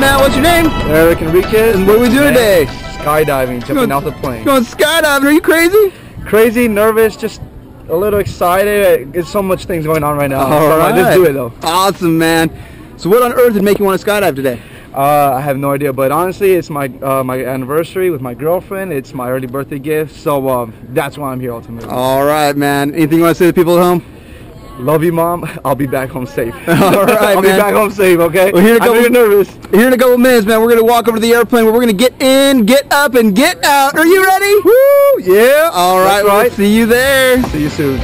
what's your name? Eric Hernandez. And what are we doing today? Skydiving, jumping Going- off the plane. Going skydiving. Are you crazy? Crazy, nervous, just a little excited. There's so much things going on right now. All So, right. Let's do it though. Awesome, man. So what on earth would make you want to skydive today? Uh, I have no idea, but honestly, it's my uh, my anniversary with my girlfriend. It's my early birthday gift, so um, that's why I'm here ultimately. All right, man. Anything you want to say to the people at home? Love you, mom. I'll be back home safe. All right, I'll man. be back home safe. Okay. Well, here to I know go- you're nervous. Here in a couple minutes, man, we're gonna walk over to the airplane where we're gonna get in, get up, and get out. Are you ready? Woo! Yeah. All right, That's we'll right. see you there. See you soon.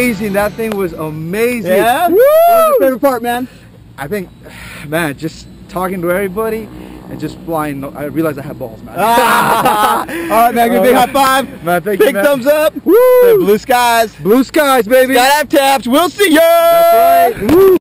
Amazing. That thing was amazing. Yeah. Woo! What's your favorite part, man? I think, man, just talking to everybody and just flying. I realized I had balls, man. Ah. All right, man. Give me a big high five. Man, thank you, Big man. thumbs up. Woo! Blue skies. Blue skies, baby. Skydive Taft. We'll see you. That's right. Woo!